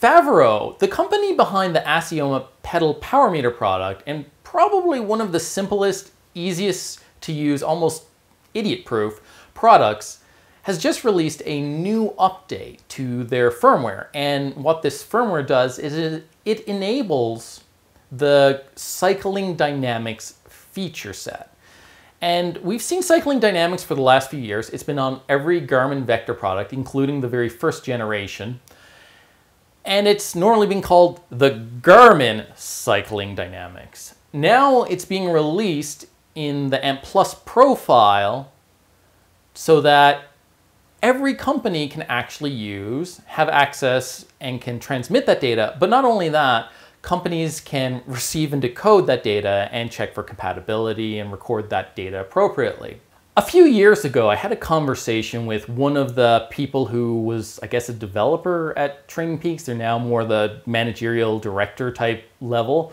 Favero, the company behind the Assioma pedal power meter product, and probably one of the simplest, easiest to use, almost idiot proof products, has just released a new update to their firmware. And what this firmware does is it enables the cycling dynamics feature set. And we've seen cycling dynamics for the last few years. It's been on every Garmin Vector product, including the very first generation and it's normally been called the Garmin Cycling Dynamics. Now it's being released in the ANT Plus profile so that every company can actually use, have access, and can transmit that data. But not only that, companies can receive and decode that data and check for compatibility and record that data appropriately. A few years ago, I had a conversation with one of the people who was, I guess, a developer at Training Peaks. They're now more the managerial director type level.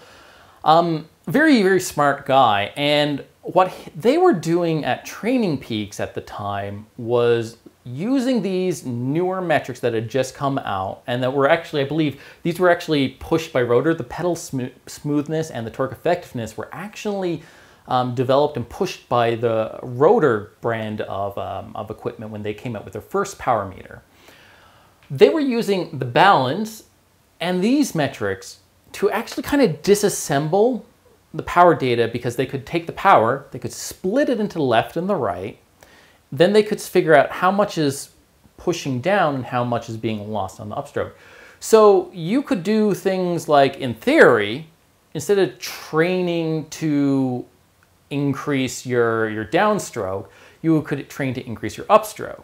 Um, very, very smart guy. And what they were doing at Training Peaks at the time was using these newer metrics that had just come out and that were actually, I believe, these were actually pushed by Rotor. The pedal sm smoothness and the torque effectiveness were actually um, developed and pushed by the Rotor brand of, um, of equipment when they came out with their first power meter. They were using the balance and these metrics to actually kind of disassemble the power data because they could take the power, they could split it into the left and the right, then they could figure out how much is pushing down and how much is being lost on the upstroke. So you could do things like, in theory, instead of training to increase your, your downstroke, you could train to increase your upstroke,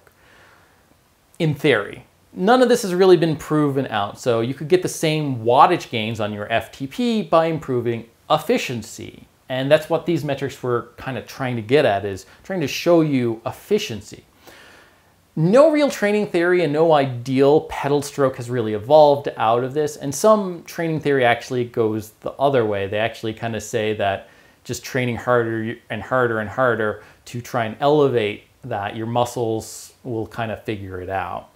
in theory. None of this has really been proven out, so you could get the same wattage gains on your FTP by improving efficiency. And that's what these metrics were kind of trying to get at, is trying to show you efficiency. No real training theory and no ideal pedal stroke has really evolved out of this. And some training theory actually goes the other way. They actually kind of say that just training harder and harder and harder to try and elevate that, your muscles will kind of figure it out.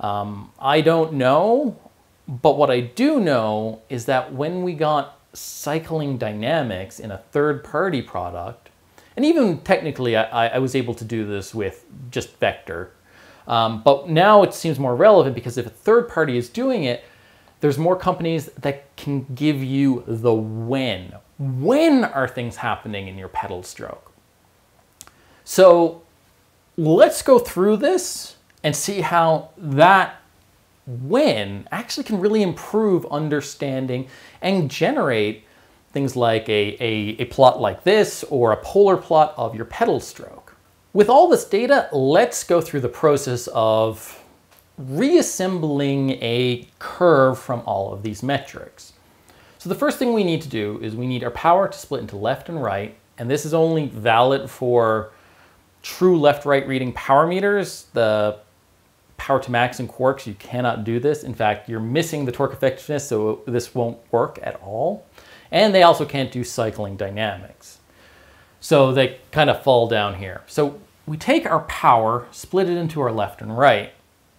Um, I don't know, but what I do know is that when we got cycling dynamics in a third party product, and even technically I, I was able to do this with just Vector, um, but now it seems more relevant because if a third party is doing it, there's more companies that can give you the when. When are things happening in your pedal stroke? So let's go through this and see how that when actually can really improve understanding and generate things like a, a, a, plot like this or a polar plot of your pedal stroke. With all this data, let's go through the process of reassembling a curve from all of these metrics. So the first thing we need to do is we need our power to split into left and right, and this is only valid for true left-right reading power meters. The Power2Max and Quarqs, you cannot do this. In fact, you're missing the torque effectiveness, so this won't work at all. And they also can't do cycling dynamics. So they kind of fall down here. So we take our power, split it into our left and right,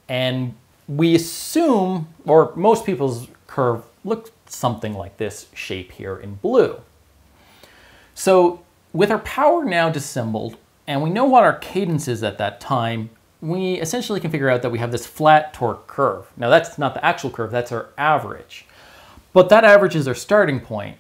and we assume, or most people's curve looks something like this shape here in blue. So with our power now dissembled, and we know what our cadence is at that time, we essentially can figure out that we have this flat torque curve. Now that's not the actual curve, that's our average. But that average is our starting point.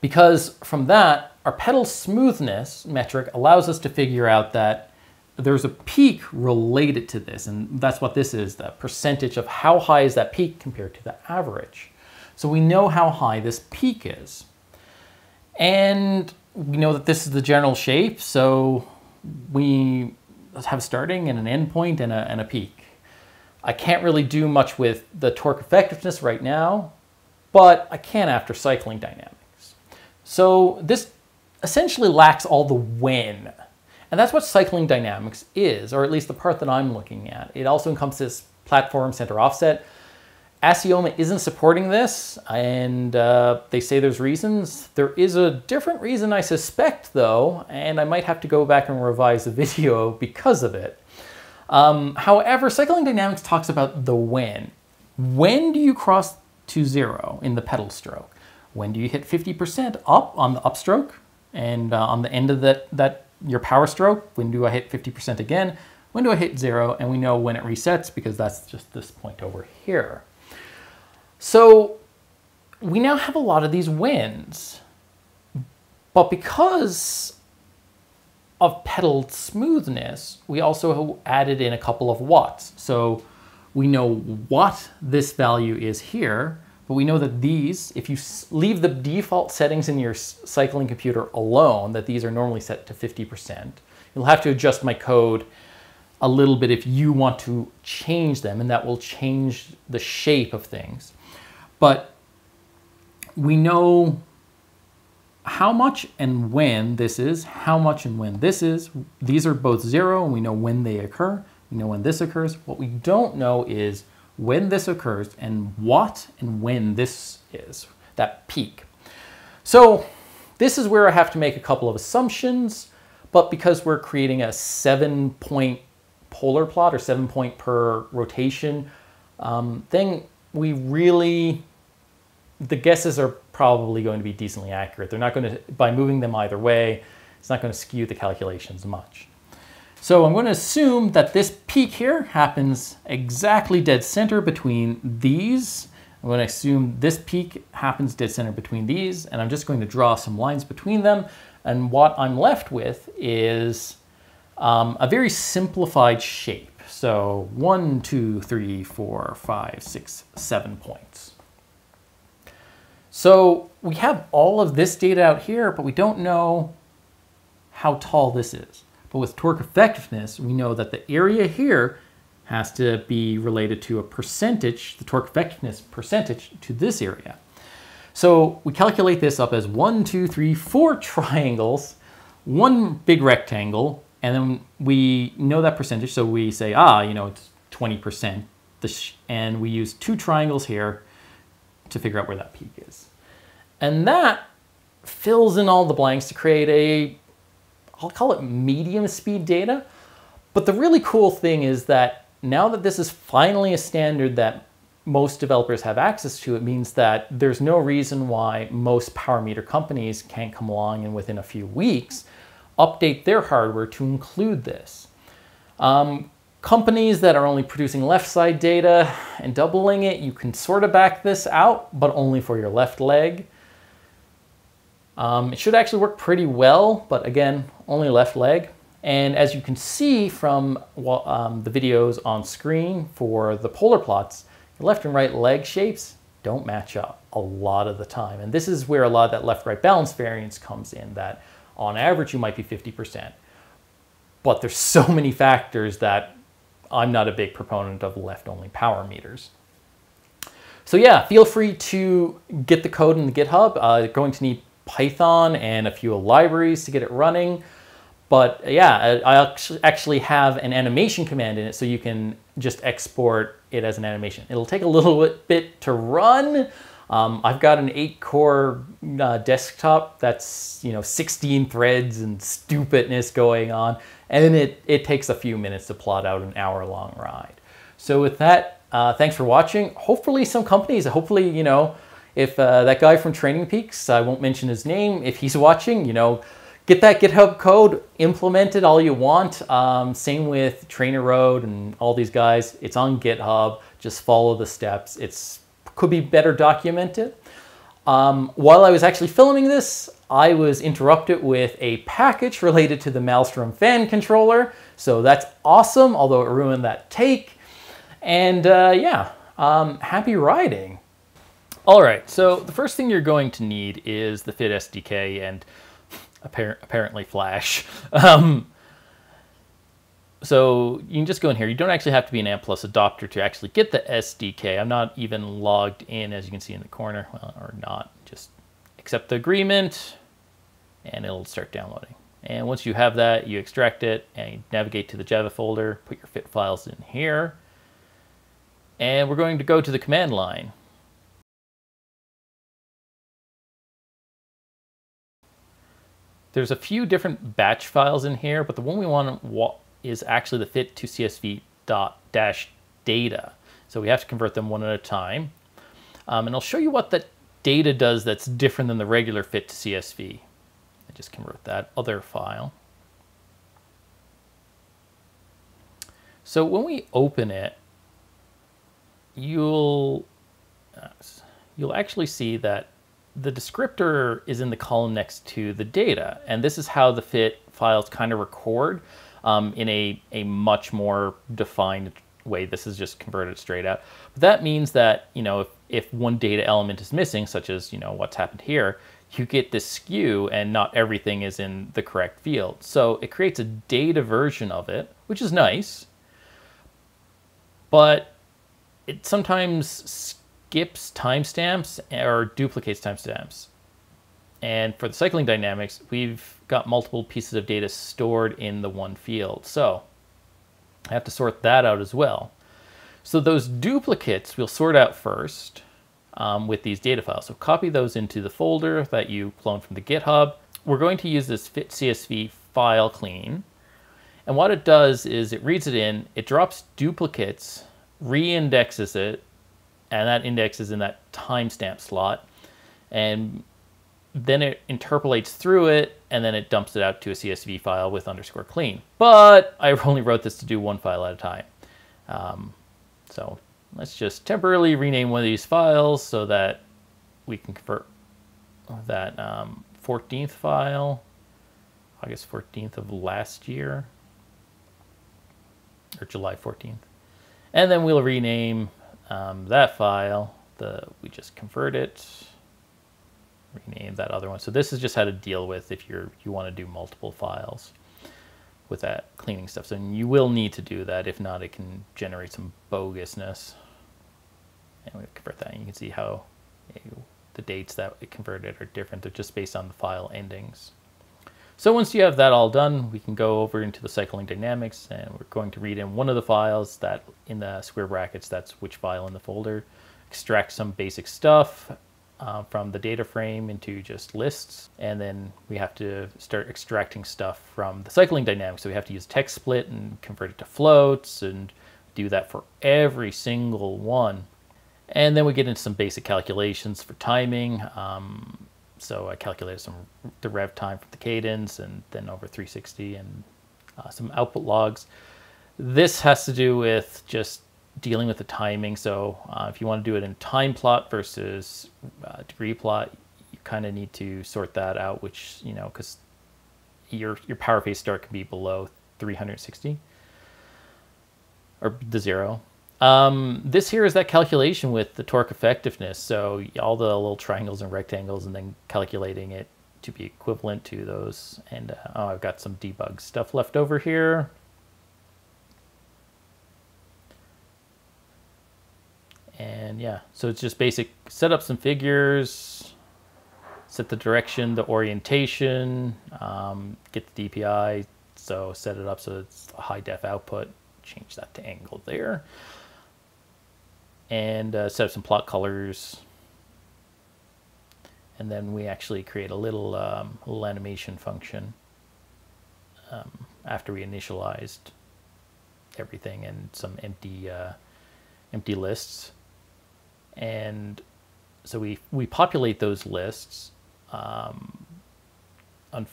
Because from that, our pedal smoothness metric allows us to figure out that there's a peak related to this, and that's what this is, the percentage of how high is that peak compared to the average. So we know how high this peak is. And we know that this is the general shape, so we have starting and an endpoint and a, and a peak. I can't really do much with the torque effectiveness right now, but I can after cycling dynamics. So this essentially lacks all the when and that's what cycling dynamics is, or at least the part that I'm looking at. It also encompasses platform center offset. Assioma isn't supporting this, and uh, they say there's reasons. There is a different reason I suspect, though, and I might have to go back and revise the video because of it. Um, however, cycling dynamics talks about the when. when do you cross to zero in the pedal stroke? When do you hit 50% up on the upstroke? And uh, on the end of that, that your power stroke, when do I hit 50% again? When do I hit zero? And we know when it resets because that's just this point over here. So we now have a lot of these wins. But because of pedal smoothness, we also added in a couple of watts. So we know what this value is here, but we know that these, if you leave the default settings in your cycling computer alone, that these are normally set to 50%. You'll have to adjust my code a little bit if you want to change them, and that will change the shape of things. But we know how much and when this is, how much and when this is. These are both zero, and we know when they occur. We know when this occurs. What we don't know is when this occurs and what and when this is, that peak. So this is where I have to make a couple of assumptions, but because we're creating a seven point polar plot or seven point per rotation um, thing, we really, the guesses are probably going to be decently accurate. They're not going to, by moving them either way, it's not going to skew the calculations much. So I'm going to assume that this peak here happens exactly dead center between these. I'm going to assume this peak happens dead center between these, and I'm just going to draw some lines between them. And what I'm left with is um, a very simplified shape. So one, two, three, four, five, six, seven points. So we have all of this data out here, but we don't know how tall this is. But with torque effectiveness, we know that the area here has to be related to a percentage, the torque effectiveness percentage to this area. So we calculate this up as one, two, three, four triangles, one big rectangle, and then we know that percentage. So we say, ah, you know, it's 20%. And we use two triangles here to figure out where that peak is. And that fills in all the blanks to create a I'll call it medium speed data. But the really cool thing is that now that this is finally a standard that most developers have access to, it means that there's no reason why most power meter companies can't come along and within a few weeks update their hardware to include this. Um, companies that are only producing left side data and doubling it, you can sort of back this out, but only for your left leg. Um, it should actually work pretty well, but again, only left leg. And as you can see from um, the videos on screen for the polar plots, left and right leg shapes don't match up a lot of the time. And this is where a lot of that left-right balance variance comes in, that on average you might be 50%. But there's so many factors that I'm not a big proponent of left-only power meters. So yeah, feel free to get the code in the GitHub. Uh, going to need Python and a few libraries to get it running. But yeah, I actually have an animation command in it so you can just export it as an animation. It'll take a little bit to run. Um, I've got an eight core uh, desktop that's, you know, 16 threads and stupidness going on. And it, it takes a few minutes to plot out an hour long ride. So with that, uh, thanks for watching. Hopefully some companies, hopefully, you know, if uh, that guy from Training Peaks, I won't mention his name, if he's watching, you know, get that GitHub code, implement it all you want. Um, same with Trainer Road and all these guys. It's on GitHub. Just follow the steps. It's could be better documented. Um, while I was actually filming this, I was interrupted with a package related to the Maelstrom fan controller. So that's awesome, although it ruined that take. And uh, yeah, um, happy riding. All right, so the first thing you're going to need is the Fit SDK and appar apparently Flash. Um, so you can just go in here. You don't actually have to be an ANT Plus adopter to actually get the SDK. I'm not even logged in, as you can see in the corner, well, or not. Just accept the agreement, and it'll start downloading. And once you have that, you extract it, and navigate to the Java folder, put your fit files in here, and we're going to go to the command line. There's a few different batch files in here, but the one we want is actually the fit to CSV dot dash data. So we have to convert them one at a time. Um, and I'll show you what that data does that's different than the regular fit to CSV. I just convert that other file. So when we open it, you'll uh, you'll actually see that the descriptor is in the column next to the data, and this is how the fit files kind of record um, in a, a much more defined way. This is just converted straight out. But that means that, you know, if, if one data element is missing, such as, you know, what's happened here, you get this skew and not everything is in the correct field. So it creates a data version of it, which is nice, but it sometimes skips timestamps or duplicates timestamps. And for the cycling dynamics, we've got multiple pieces of data stored in the one field. So I have to sort that out as well. So those duplicates we'll sort out first um, with these data files. So copy those into the folder that you cloned from the GitHub. We're going to use this fit CSV file clean. And what it does is it reads it in, it drops duplicates, re-indexes it, and that index is in that timestamp slot. And then it interpolates through it, and then it dumps it out to a CSV file with underscore clean. But I only wrote this to do one file at a time. Um, so let's just temporarily rename one of these files so that we can convert that um, 14th file, August 14th of last year, or July 14th. And then we'll rename um, that file, the we just convert it, rename that other one. So this is just how to deal with if you're you want to do multiple files with that cleaning stuff. So you will need to do that. If not, it can generate some bogusness. And we convert that. And you can see how you, the dates that it converted are different. They're just based on the file endings. So once you have that all done, we can go over into the cycling dynamics and we're going to read in one of the files that in the square brackets, that's which file in the folder, extract some basic stuff uh, from the data frame into just lists. And then we have to start extracting stuff from the cycling dynamics. So we have to use text split and convert it to floats and do that for every single one. And then we get into some basic calculations for timing. Um, so I calculated some the rev time from the cadence and then over 360 and uh, some output logs. This has to do with just dealing with the timing. So uh, if you want to do it in time plot versus uh, degree plot, you kind of need to sort that out, which, you know, because your, your power phase start can be below 360 or the zero. Um, this here is that calculation with the torque effectiveness. So all the little triangles and rectangles and then calculating it to be equivalent to those. And uh, oh, I've got some debug stuff left over here. And yeah, so it's just basic, set up some figures, set the direction, the orientation, um, get the DPI, so set it up so it's a high def output, change that to angle there and uh, set up some plot colors. And then we actually create a little, um, little animation function um, after we initialized everything and some empty uh, empty lists. And so we we populate those lists. Um, on,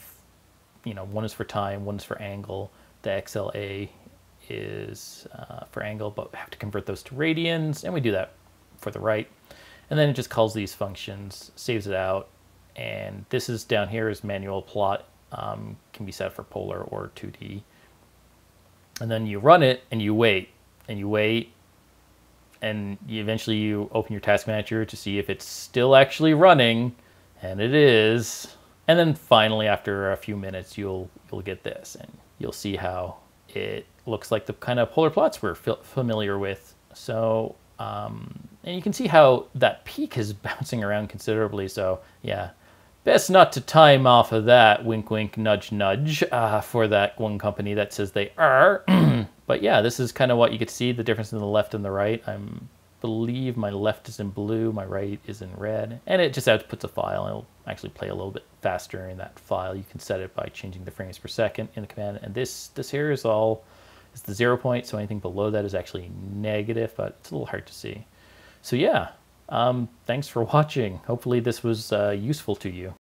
you know, one is for time, one is for angle. The XLA is uh, for angle, but we have to convert those to radians, and we do that for the right. And then it just calls these functions, saves it out, and this is down here is manual plot, um, can be set for polar or 2D. And then you run it, and you wait, and you wait, and you eventually you open your task manager to see if it's still actually running, and it is. And then finally, after a few minutes, you'll you'll get this, and you'll see how it looks like the kind of polar plots we're familiar with. So, um, and you can see how that peak is bouncing around considerably. So yeah, best not to time off of that wink, wink, nudge, nudge uh, for that one company that says they are. but yeah, this is kind of what you could see the difference in the left and the right. I believe my left is in blue, my right is in red, and it just outputs a file. It'll actually play a little bit faster in that file. You can set it by changing the frames per second in the command. And this, this here is all is the zero point, so anything below that is actually negative, but it's a little hard to see. So yeah, um, thanks for watching. Hopefully this was uh, useful to you.